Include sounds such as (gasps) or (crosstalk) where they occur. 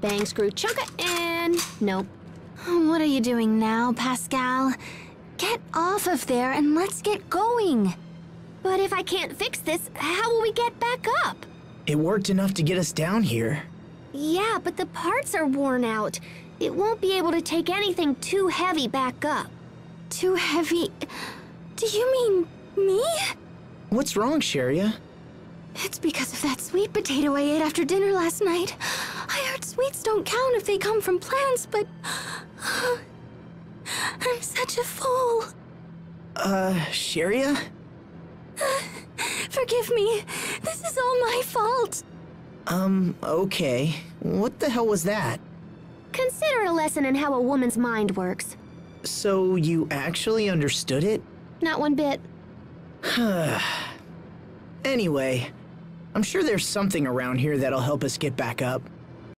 Bang, screw, chunka, and nope. Um, what are you doing now, Pascal? Get off of there and let's get going. But if I can't fix this, how will we get back up? It worked enough to get us down here. Yeah, but the parts are worn out. It won't be able to take anything too heavy back up. Too heavy. Do you mean me? What's wrong, Cheria? It's because of that sweet potato I ate after dinner last night. I heard sweets don't count if they come from plants, but. (gasps) I'm such a fool. Uh, Cheria? (sighs) Forgive me. This is all my fault. Um, okay. What the hell was that? Consider a lesson in how a woman's mind works. So you actually understood it? Not one bit. (sighs) Anyway, I'm sure there's something around here that'll help us get back up.